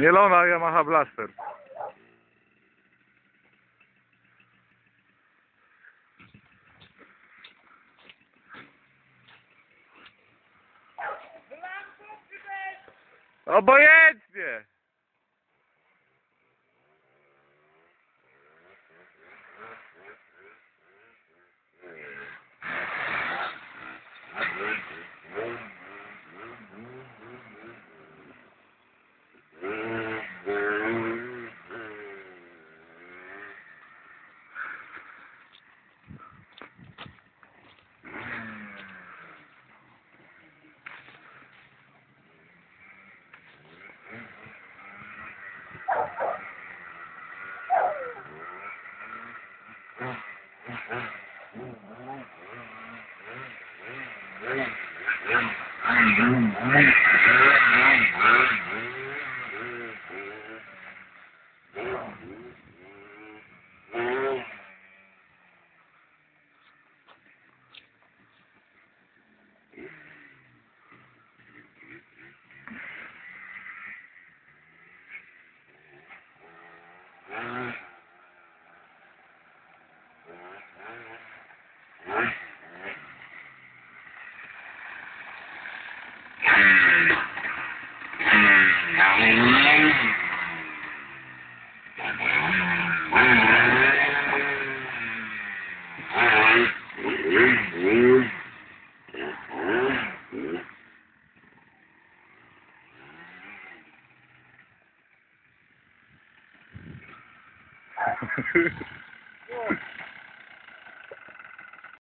Mielona Yamaha Blaster. Obojętnie! Thank you. Good.